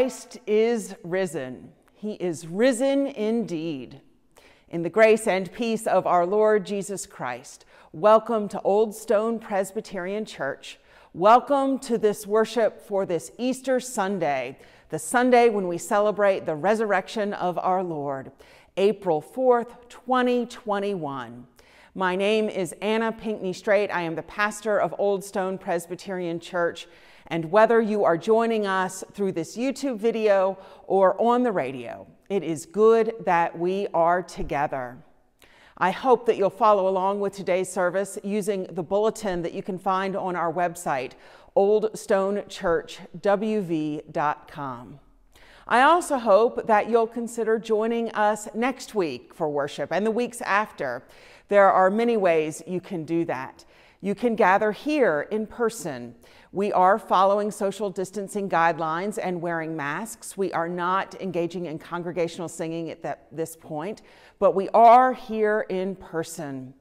Christ is risen. He is risen indeed. In the grace and peace of our Lord Jesus Christ, welcome to Old Stone Presbyterian Church. Welcome to this worship for this Easter Sunday, the Sunday when we celebrate the resurrection of our Lord, April 4th, 2021. My name is Anna Pinkney Straight. I am the pastor of Old Stone Presbyterian Church and whether you are joining us through this YouTube video or on the radio, it is good that we are together. I hope that you'll follow along with today's service using the bulletin that you can find on our website, oldstonechurchwv.com. I also hope that you'll consider joining us next week for worship and the weeks after. There are many ways you can do that. You can gather here in person. We are following social distancing guidelines and wearing masks. We are not engaging in congregational singing at that, this point, but we are here in person.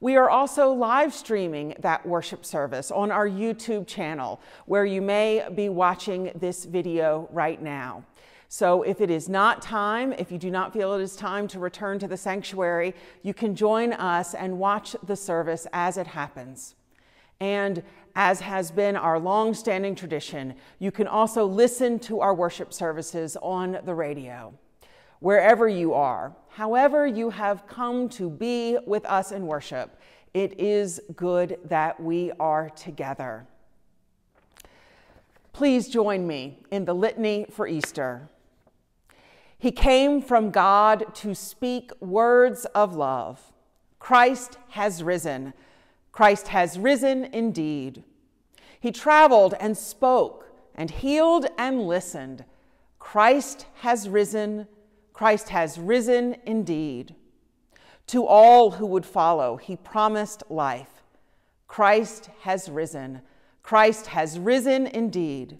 We are also live streaming that worship service on our YouTube channel, where you may be watching this video right now. So if it is not time, if you do not feel it is time to return to the sanctuary, you can join us and watch the service as it happens. And as has been our long-standing tradition, you can also listen to our worship services on the radio. Wherever you are, however you have come to be with us in worship, it is good that we are together. Please join me in the litany for Easter. He came from God to speak words of love. Christ has risen. Christ has risen indeed. He traveled and spoke and healed and listened. Christ has risen. Christ has risen indeed. To all who would follow, he promised life. Christ has risen. Christ has risen indeed.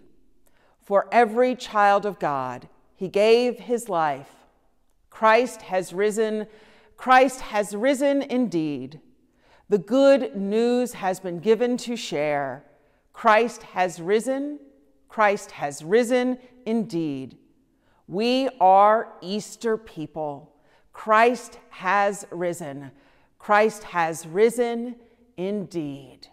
For every child of God, he gave his life. Christ has risen. Christ has risen indeed. The good news has been given to share. Christ has risen. Christ has risen indeed. We are Easter people. Christ has risen. Christ has risen indeed.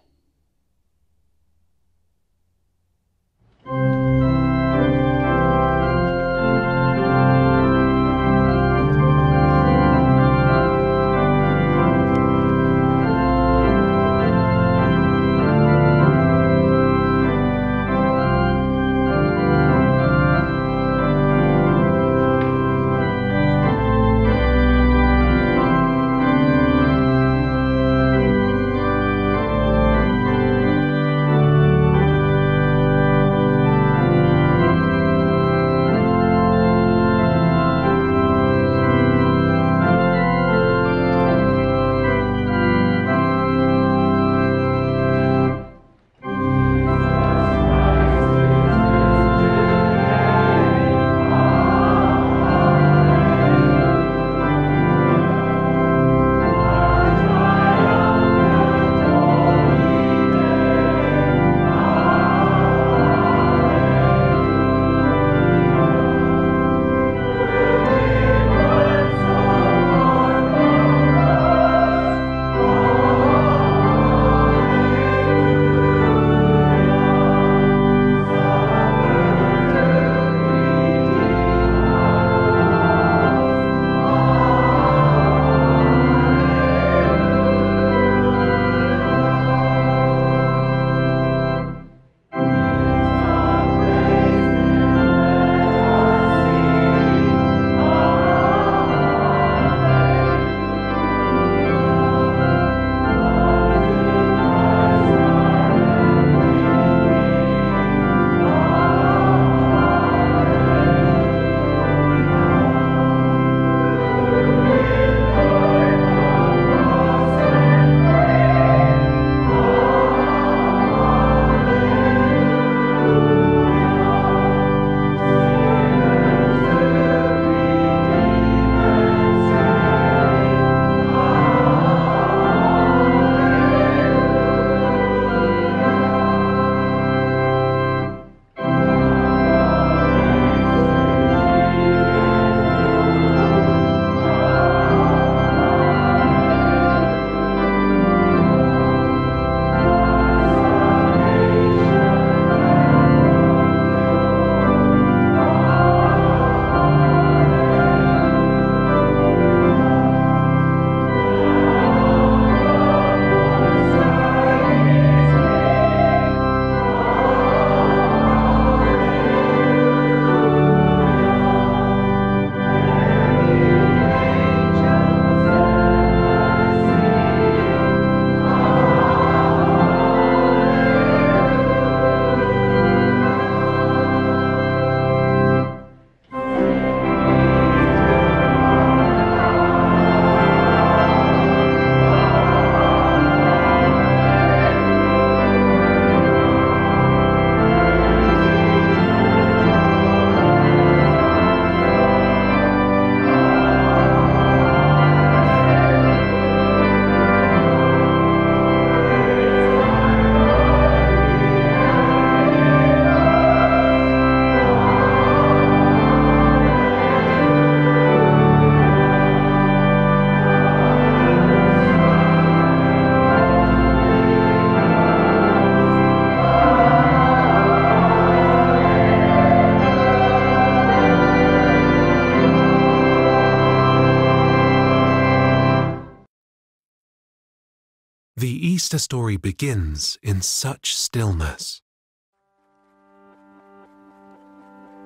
Easter story begins in such stillness.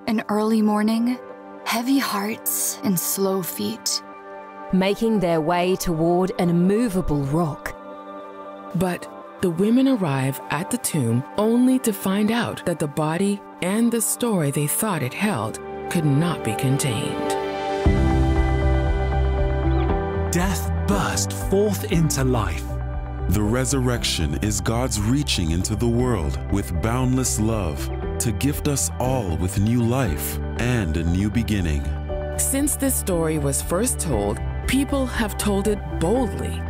An early morning, heavy hearts and slow feet. Making their way toward an immovable rock. But the women arrive at the tomb only to find out that the body and the story they thought it held could not be contained. Death burst forth into life. The resurrection is God's reaching into the world with boundless love to gift us all with new life and a new beginning. Since this story was first told, people have told it boldly.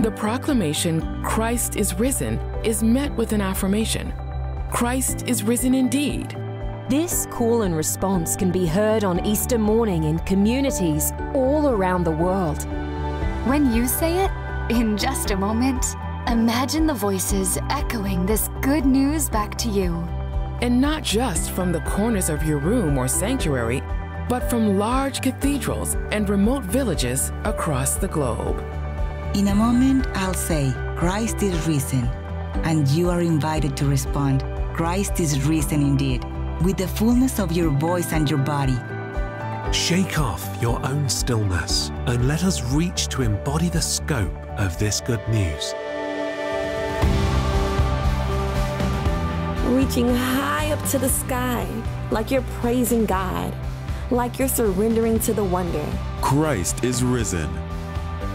The proclamation, Christ is risen, is met with an affirmation Christ is risen indeed. This call and response can be heard on Easter morning in communities all around the world. When you say it, in just a moment, imagine the voices echoing this good news back to you. And not just from the corners of your room or sanctuary, but from large cathedrals and remote villages across the globe. In a moment, I'll say, Christ is risen. And you are invited to respond, Christ is risen indeed, with the fullness of your voice and your body. Shake off your own stillness and let us reach to embody the scope of this good news. Reaching high up to the sky, like you're praising God, like you're surrendering to the wonder. Christ is risen.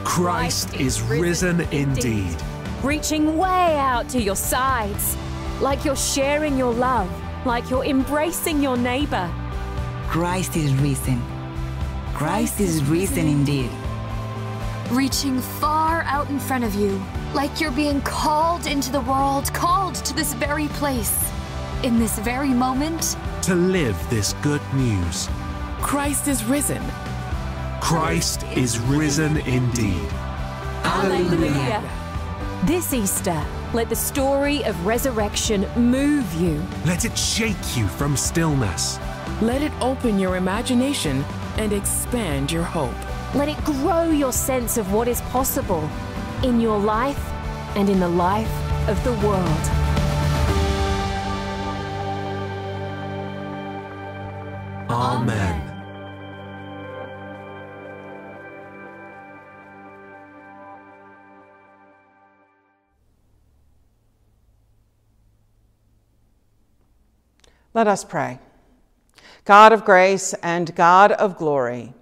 Christ is risen indeed. Reaching way out to your sides, like you're sharing your love, like you're embracing your neighbor. Christ is risen. Christ is risen indeed. Reaching far out in front of you, like you're being called into the world, called to this very place. In this very moment, To live this good news. Christ is risen. Christ is risen indeed. Hallelujah. This Easter, let the story of resurrection move you. Let it shake you from stillness. Let it open your imagination and expand your hope. Let it grow your sense of what is possible in your life and in the life of the world. Amen. Let us pray. God of grace and God of glory,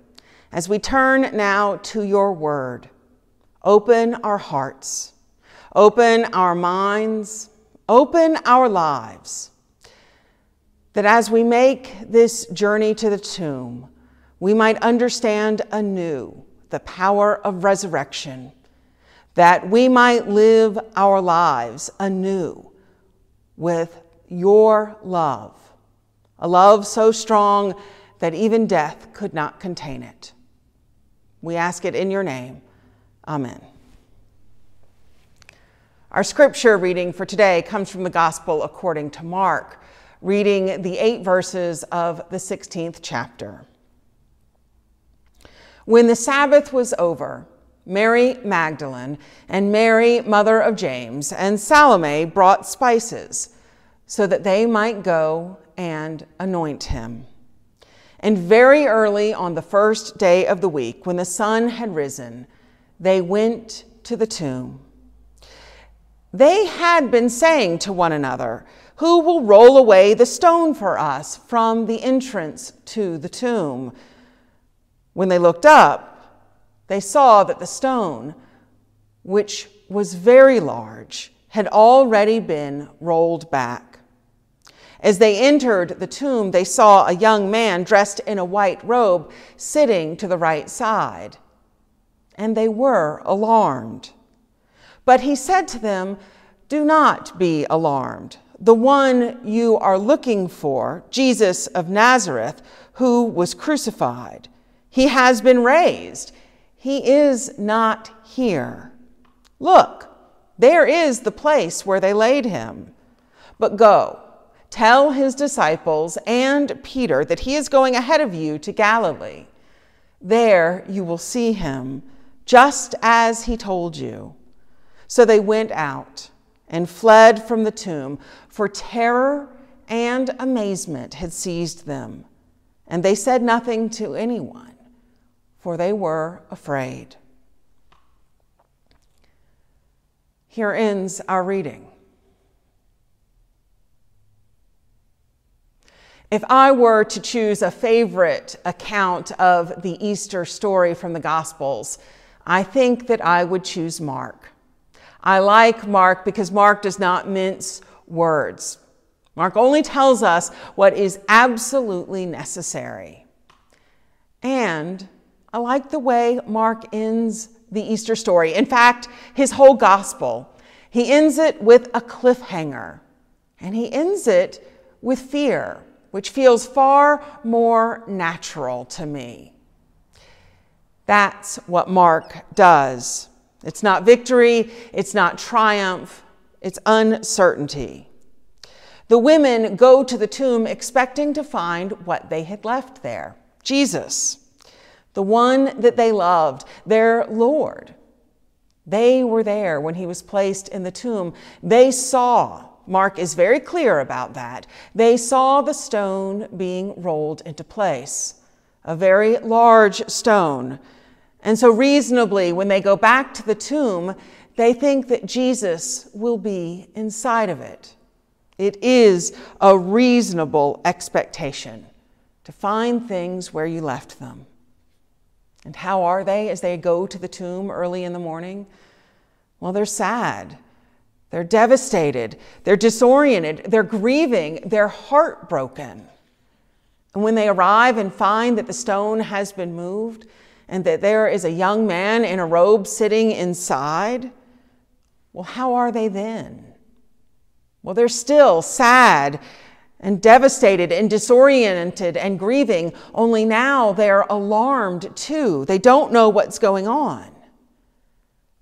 as we turn now to your word, open our hearts, open our minds, open our lives, that as we make this journey to the tomb, we might understand anew the power of resurrection, that we might live our lives anew with your love, a love so strong that even death could not contain it. We ask it in your name. Amen. Our scripture reading for today comes from the Gospel according to Mark, reading the eight verses of the 16th chapter. When the Sabbath was over, Mary Magdalene and Mary, mother of James, and Salome brought spices so that they might go and anoint him. And very early on the first day of the week, when the sun had risen, they went to the tomb. They had been saying to one another, Who will roll away the stone for us from the entrance to the tomb? When they looked up, they saw that the stone, which was very large, had already been rolled back. As they entered the tomb, they saw a young man dressed in a white robe sitting to the right side, and they were alarmed. But he said to them, Do not be alarmed. The one you are looking for, Jesus of Nazareth, who was crucified, he has been raised. He is not here. Look, there is the place where they laid him. But go, tell his disciples and Peter that he is going ahead of you to Galilee. There you will see him, just as he told you. So they went out and fled from the tomb, for terror and amazement had seized them. And they said nothing to anyone, for they were afraid. Here ends our reading. If I were to choose a favorite account of the Easter story from the Gospels, I think that I would choose Mark. I like Mark because Mark does not mince words. Mark only tells us what is absolutely necessary. And I like the way Mark ends the Easter story. In fact, his whole gospel. He ends it with a cliffhanger, and he ends it with fear which feels far more natural to me. That's what Mark does. It's not victory, it's not triumph, it's uncertainty. The women go to the tomb expecting to find what they had left there Jesus, the one that they loved, their Lord. They were there when he was placed in the tomb. They saw Mark is very clear about that. They saw the stone being rolled into place, a very large stone. And so, reasonably, when they go back to the tomb, they think that Jesus will be inside of it. It is a reasonable expectation to find things where you left them. And how are they as they go to the tomb early in the morning? Well, they're sad. They're devastated, they're disoriented, they're grieving, they're heartbroken. And when they arrive and find that the stone has been moved and that there is a young man in a robe sitting inside, well, how are they then? Well, they're still sad and devastated and disoriented and grieving, only now they're alarmed too. They don't know what's going on.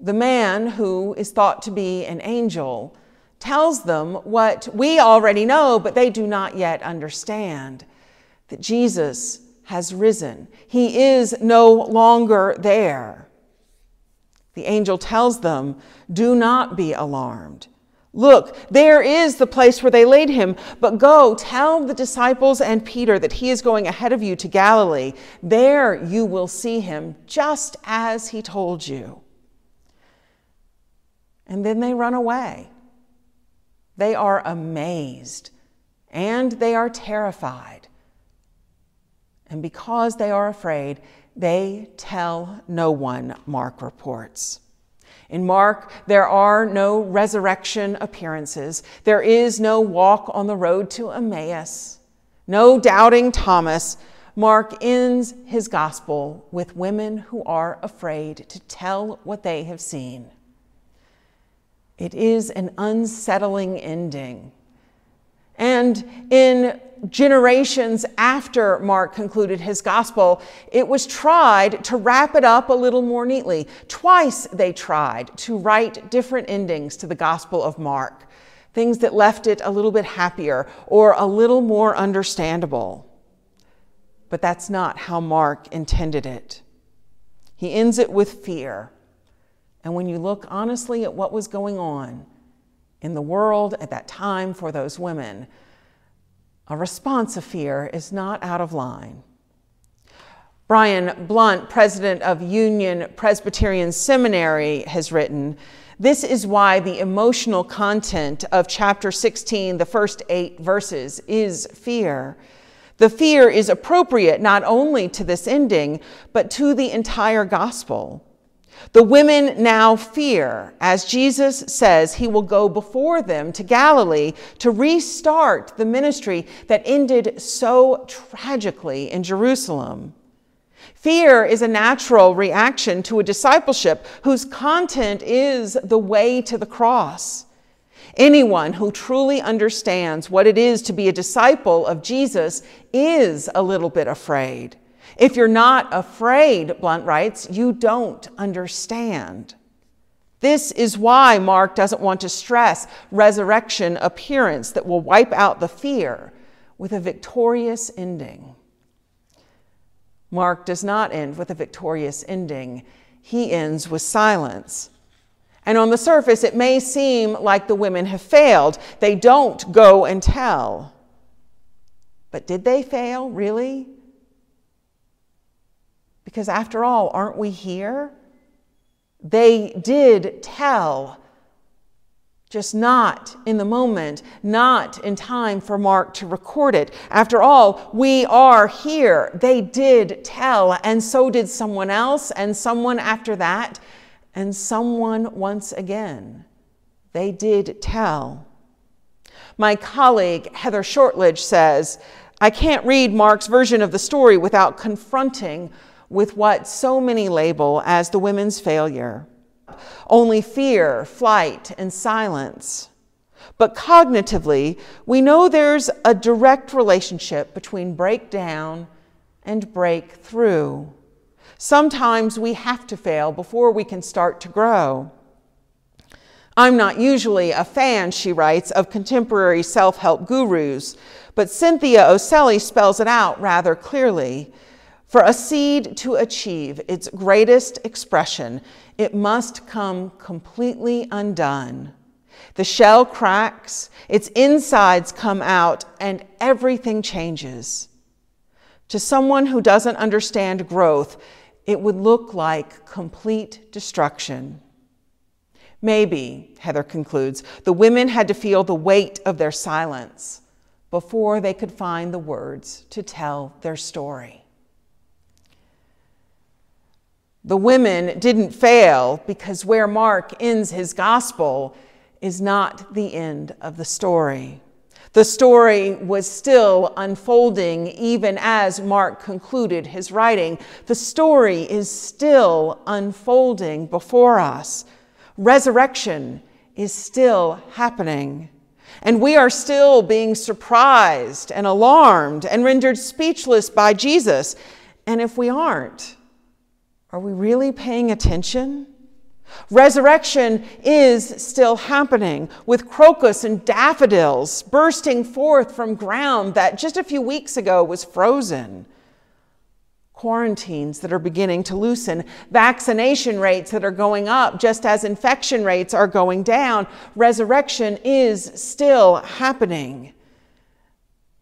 The man who is thought to be an angel tells them what we already know, but they do not yet understand that Jesus has risen. He is no longer there. The angel tells them, Do not be alarmed. Look, there is the place where they laid him, but go tell the disciples and Peter that he is going ahead of you to Galilee. There you will see him, just as he told you and then they run away. They are amazed and they are terrified. And because they are afraid, they tell no one, Mark reports. In Mark, there are no resurrection appearances. There is no walk on the road to Emmaus, no doubting Thomas. Mark ends his gospel with women who are afraid to tell what they have seen. It is an unsettling ending. And in generations after Mark concluded his gospel, it was tried to wrap it up a little more neatly. Twice they tried to write different endings to the gospel of Mark, things that left it a little bit happier or a little more understandable. But that's not how Mark intended it. He ends it with fear and when you look honestly at what was going on in the world at that time for those women, a response of fear is not out of line. Brian Blount, president of Union Presbyterian Seminary, has written This is why the emotional content of chapter 16, the first eight verses, is fear. The fear is appropriate not only to this ending, but to the entire gospel. The women now fear, as Jesus says he will go before them to Galilee to restart the ministry that ended so tragically in Jerusalem. Fear is a natural reaction to a discipleship whose content is the way to the cross. Anyone who truly understands what it is to be a disciple of Jesus is a little bit afraid. If you're not afraid, Blount writes, you don't understand. This is why Mark doesn't want to stress resurrection appearance that will wipe out the fear with a victorious ending. Mark does not end with a victorious ending, he ends with silence. And on the surface, it may seem like the women have failed. They don't go and tell. But did they fail, really? Because after all, aren't we here? They did tell, just not in the moment, not in time for Mark to record it. After all, we are here. They did tell, and so did someone else, and someone after that, and someone once again. They did tell. My colleague Heather Shortledge says, I can't read Mark's version of the story without confronting with what so many label as the women's failure only fear, flight, and silence. But cognitively, we know there's a direct relationship between breakdown and breakthrough. Sometimes we have to fail before we can start to grow. I'm not usually a fan, she writes, of contemporary self help gurus, but Cynthia Occelli spells it out rather clearly. For a seed to achieve its greatest expression, it must come completely undone. The shell cracks, its insides come out, and everything changes. To someone who doesn't understand growth, it would look like complete destruction. Maybe, Heather concludes, the women had to feel the weight of their silence before they could find the words to tell their story. The women didn't fail because where Mark ends his gospel is not the end of the story. The story was still unfolding even as Mark concluded his writing. The story is still unfolding before us. Resurrection is still happening. And we are still being surprised and alarmed and rendered speechless by Jesus. And if we aren't, are we really paying attention? Resurrection is still happening with crocus and daffodils bursting forth from ground that just a few weeks ago was frozen. Quarantines that are beginning to loosen, vaccination rates that are going up just as infection rates are going down. Resurrection is still happening.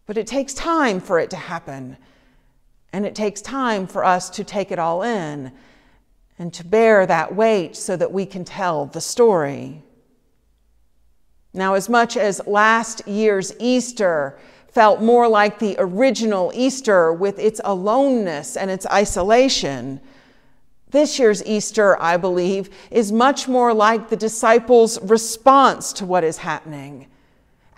But it takes time for it to happen. And it takes time for us to take it all in and to bear that weight so that we can tell the story. Now, as much as last year's Easter felt more like the original Easter with its aloneness and its isolation, this year's Easter, I believe, is much more like the disciples' response to what is happening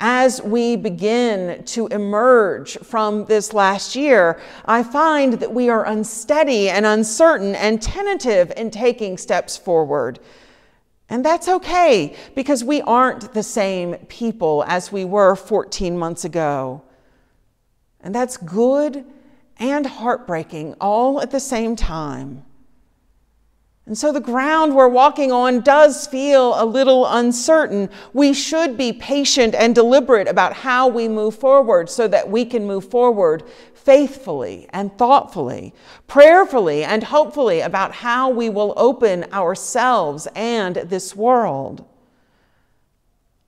as we begin to emerge from this last year, I find that we are unsteady and uncertain and tentative in taking steps forward. And that's okay because we aren't the same people as we were 14 months ago. And that's good and heartbreaking all at the same time. And so the ground we're walking on does feel a little uncertain. We should be patient and deliberate about how we move forward so that we can move forward faithfully and thoughtfully, prayerfully and hopefully about how we will open ourselves and this world.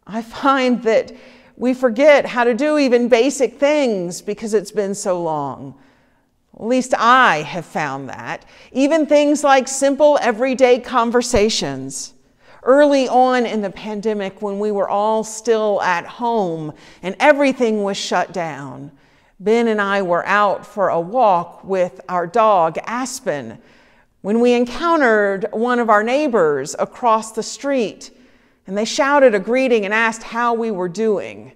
I find that we forget how to do even basic things because it's been so long. At least I have found that. Even things like simple everyday conversations. Early on in the pandemic, when we were all still at home and everything was shut down, Ben and I were out for a walk with our dog, Aspen, when we encountered one of our neighbors across the street and they shouted a greeting and asked how we were doing.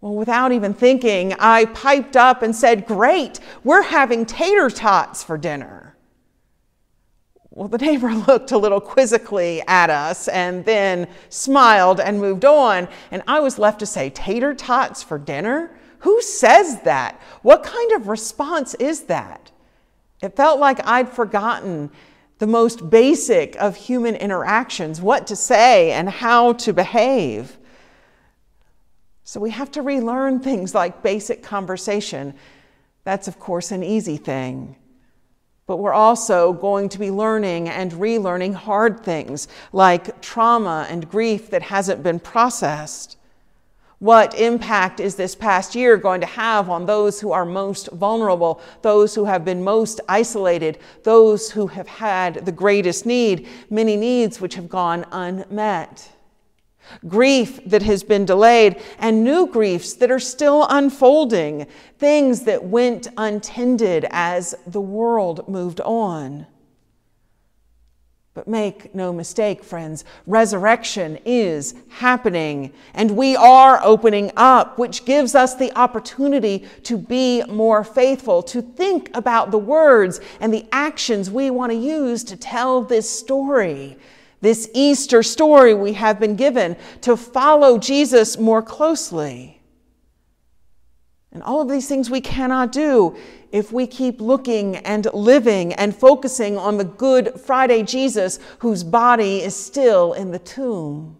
Well, without even thinking, I piped up and said, Great, we're having tater tots for dinner. Well, the neighbor looked a little quizzically at us and then smiled and moved on. And I was left to say, Tater tots for dinner? Who says that? What kind of response is that? It felt like I'd forgotten the most basic of human interactions what to say and how to behave. So we have to relearn things like basic conversation. That's, of course, an easy thing. but we're also going to be learning and relearning hard things like trauma and grief that hasn't been processed. What impact is this past year going to have on those who are most vulnerable, those who have been most isolated, those who have had the greatest need, many needs which have gone unmet? Grief that has been delayed, and new griefs that are still unfolding, things that went untended as the world moved on. But make no mistake, friends, resurrection is happening, and we are opening up, which gives us the opportunity to be more faithful, to think about the words and the actions we want to use to tell this story this Easter story we have been given to follow Jesus more closely. And all of these things we cannot do if we keep looking and living and focusing on the Good Friday Jesus whose body is still in the tomb.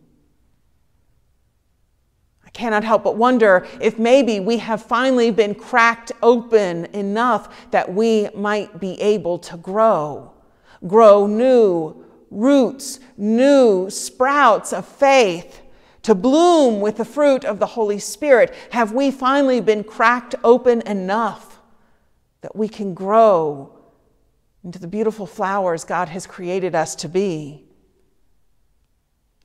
I cannot help but wonder if maybe we have finally been cracked open enough that we might be able to grow, grow new roots, new sprouts of faith to bloom with the fruit of the Holy Spirit? Have we finally been cracked open enough that we can grow into the beautiful flowers God has created us to be?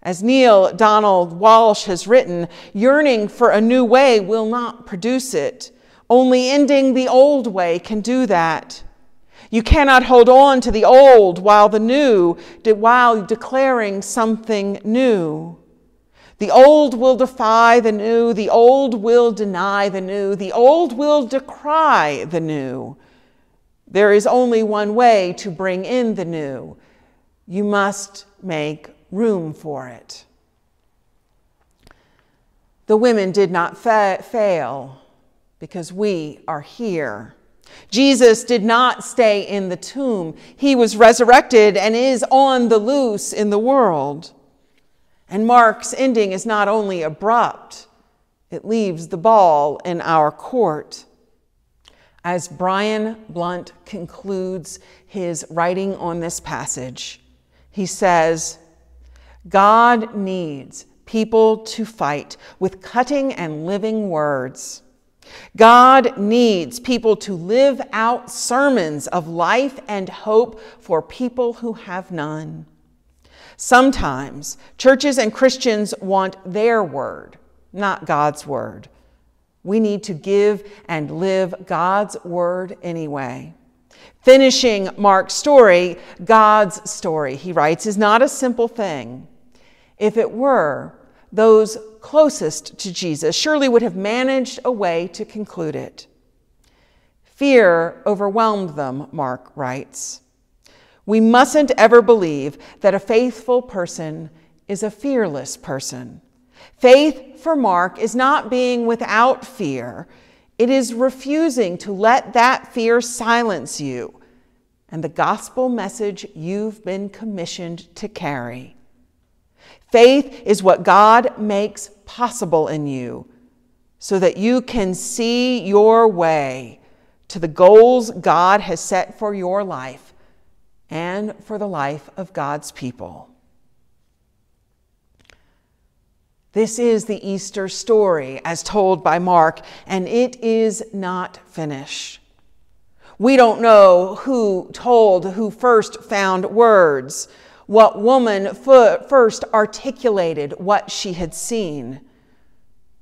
As Neale Donald Walsch has written, yearning for a new way will not produce it. Only ending the old way can do that. You cannot hold on to the old while the new, while declaring something new. The old will defy the new, the old will deny the new, the old will decry the new. There is only one way to bring in the new. You must make room for it. The women did not fa- fail because we are here. Jesus did not stay in the tomb. He was resurrected and is on the loose in the world. And Mark's ending is not only abrupt, it leaves the ball in our court. As Brian Blount concludes his writing on this passage, he says, God needs people to fight with cutting and living words. God needs people to live out sermons of life and hope for people who have none. Sometimes churches and Christians want their word, not God's word. We need to give and live God's word anyway. Finishing Mark's story, God's story, he writes, is not a simple thing. If it were, those closest to Jesus surely would have managed a way to conclude it. Fear overwhelmed them, Mark writes. We mustn't ever believe that a faithful person is a fearless person. Faith for Mark is not being without fear, it is refusing to let that fear silence you and the gospel message you've been commissioned to carry. Faith is what God makes possible in you so that you can see your way to the goals God has set for your life and for the life of God's people. This is the Easter story as told by Mark, and it is not finished. We don't know who told, who first found words what woman first articulated what she had seen.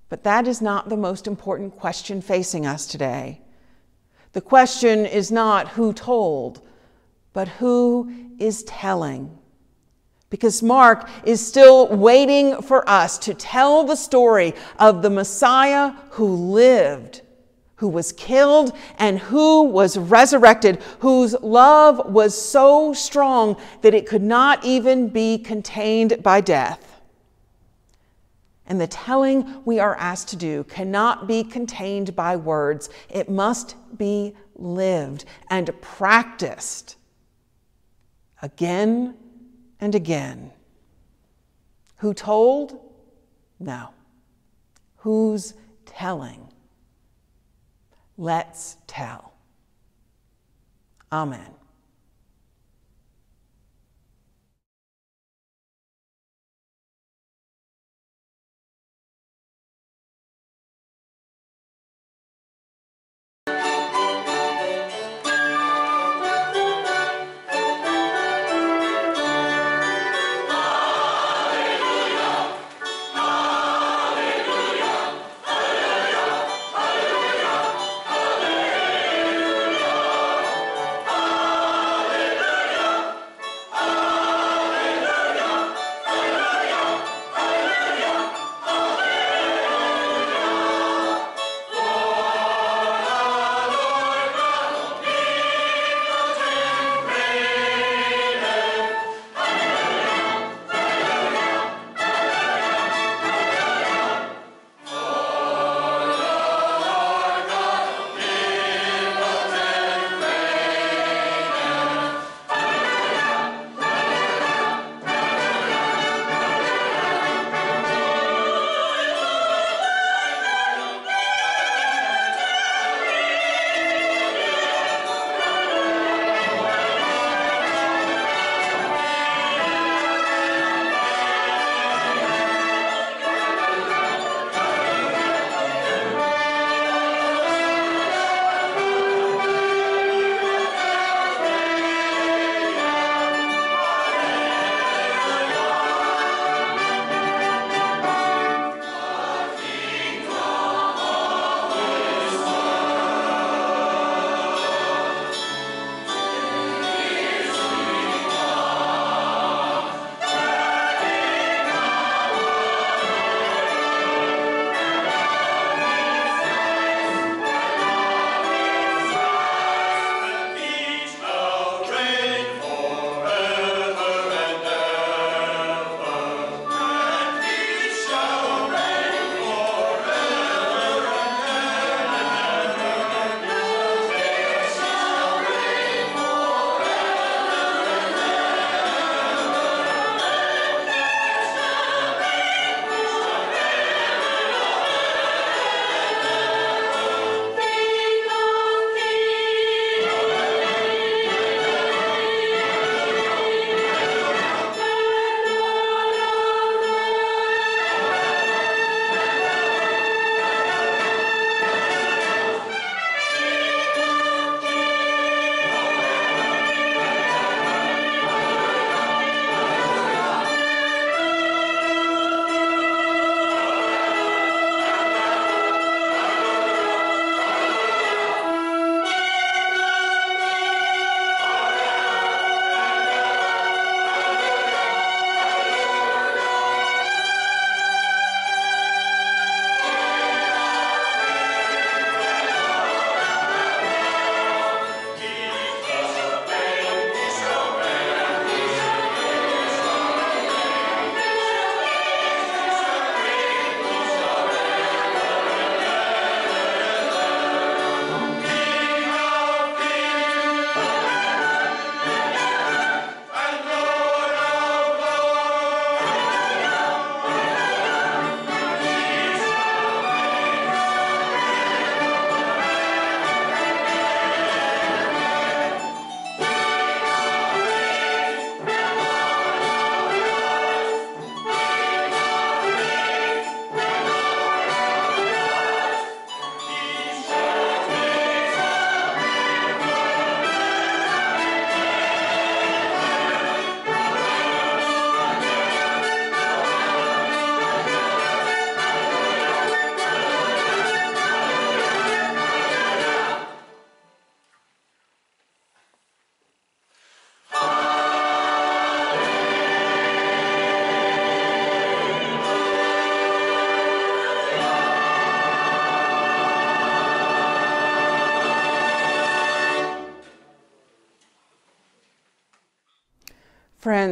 But that is not the most important question facing us today. The question is not who told, but who is telling. Because Mark is still waiting for us to tell the story of the Messiah who lived who was killed and who was resurrected, whose love was so strong that it could not even be contained by death. And the telling we are asked to do cannot be contained by words, it must be lived and practiced again and again. Who told? No. Who's telling? Let's tell. Amen.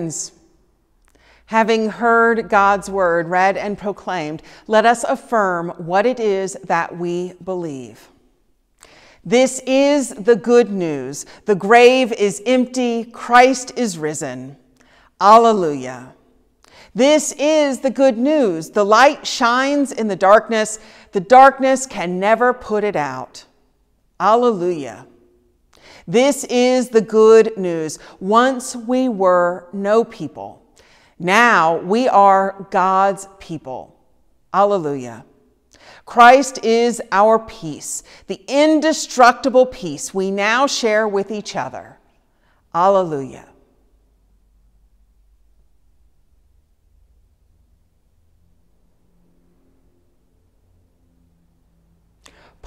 Friends, having heard God's word read and proclaimed, let us affirm what it is that we believe. This is the good news. The grave is empty, Christ is risen. Alleluia. This is the good news. The light shines in the darkness, the darkness can never put it out. Alleluia. This is the good news. Once we were no people, now we are God's people. Alleluia. Christ is our peace, the indestructible peace we now share with each other. Alleluia.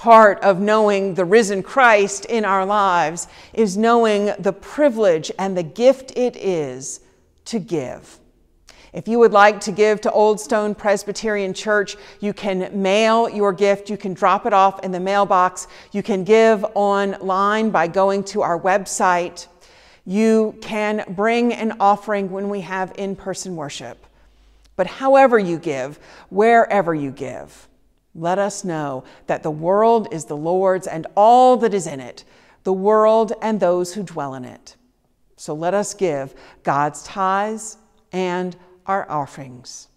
Part of knowing the risen Christ in our lives is knowing the privilege and the gift it is to give. If you would like to give to Old Stone Presbyterian Church, you can mail your gift. You can drop it off in the mailbox. You can give online by going to our website. You can bring an offering when we have in person worship. But however you give, wherever you give, let us know that the world is the Lord's and all that is in it, the world and those who dwell in it. So let us give God's tithes and our offerings.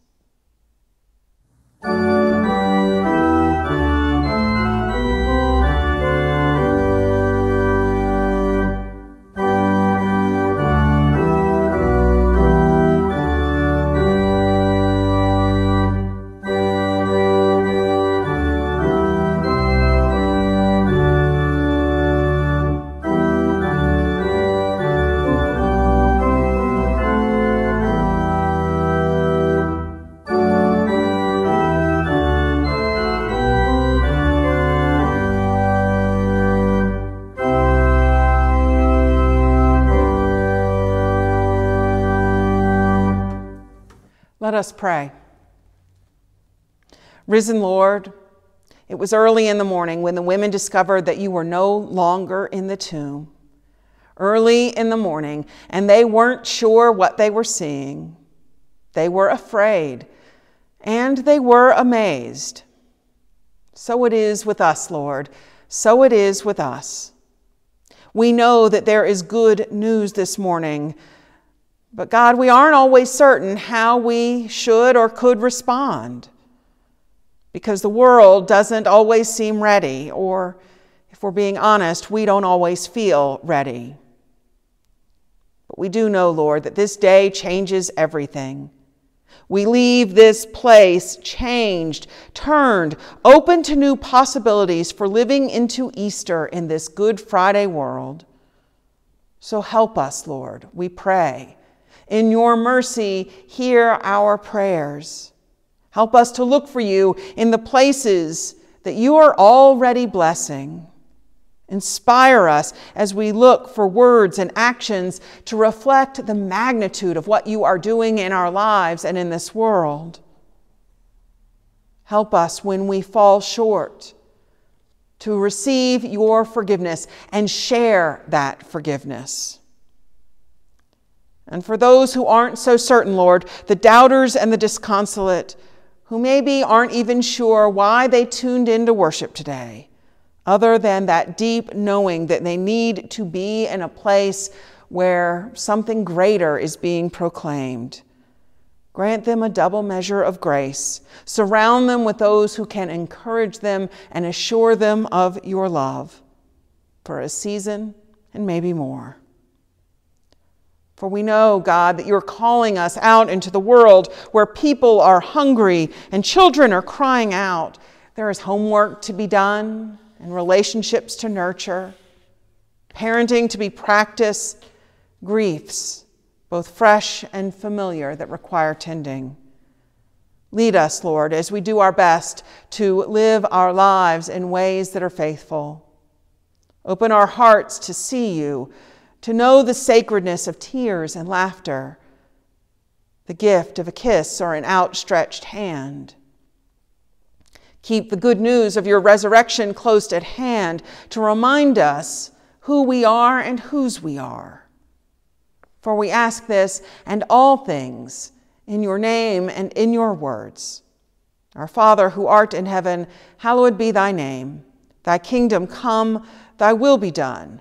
Us pray. Risen Lord, it was early in the morning when the women discovered that you were no longer in the tomb. Early in the morning, and they weren't sure what they were seeing. They were afraid, and they were amazed. So it is with us, Lord. So it is with us. We know that there is good news this morning but God, we aren't always certain how we should or could respond because the world doesn't always seem ready, or if we're being honest, we don't always feel ready. But we do know, Lord, that this day changes everything. We leave this place changed, turned, open to new possibilities for living into Easter in this Good Friday world. So help us, Lord, we pray in your mercy, hear our prayers. Help us to look for you in the places that you are already blessing. Inspire us as we look for words and actions to reflect the magnitude of what you are doing in our lives and in this world. Help us when we fall short to receive your forgiveness and share that forgiveness. And for those who aren't so certain, Lord, the doubters and the disconsolate, who maybe aren't even sure why they tuned in to worship today, other than that deep knowing that they need to be in a place where something greater is being proclaimed. Grant them a double measure of grace. Surround them with those who can encourage them and assure them of your love for a season and maybe more. For we know, God, that you're calling us out into the world where people are hungry and children are crying out. There is homework to be done and relationships to nurture, parenting to be practiced, griefs, both fresh and familiar, that require tending. Lead us, Lord, as we do our best to live our lives in ways that are faithful. Open our hearts to see you to know the sacredness of tears and laughter, the gift of a kiss or an outstretched hand. Keep the good news of your resurrection close at hand to remind us who we are and whose we are. For we ask this and all things in your name and in your words. Our Father who art in heaven, hallowed be thy name. Thy kingdom come, thy will be done,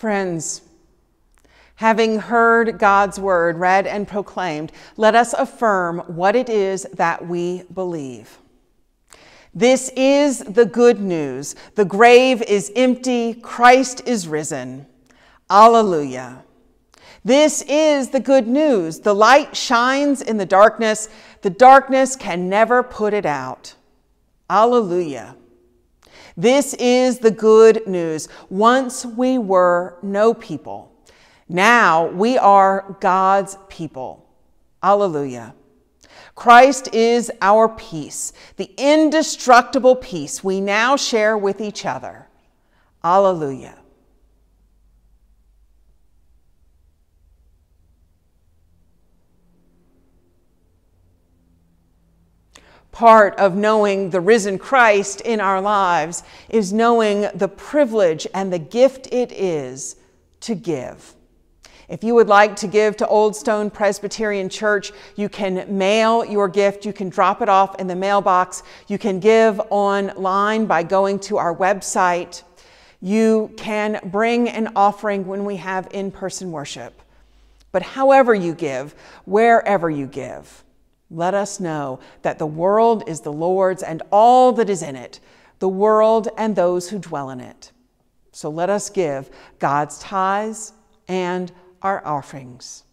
Friends, having heard God's word read and proclaimed, let us affirm what it is that we believe. This is the good news. The grave is empty, Christ is risen. Alleluia. This is the good news. The light shines in the darkness, the darkness can never put it out. Alleluia. This is the good news. Once we were no people, now we are God's people. Alleluia. Christ is our peace, the indestructible peace we now share with each other. Alleluia. Part of knowing the risen Christ in our lives is knowing the privilege and the gift it is to give. If you would like to give to Old Stone Presbyterian Church, you can mail your gift. You can drop it off in the mailbox. You can give online by going to our website. You can bring an offering when we have in person worship. But however you give, wherever you give, let us know that the world is the Lord's and all that is in it, the world and those who dwell in it. So let us give God's tithes and our offerings.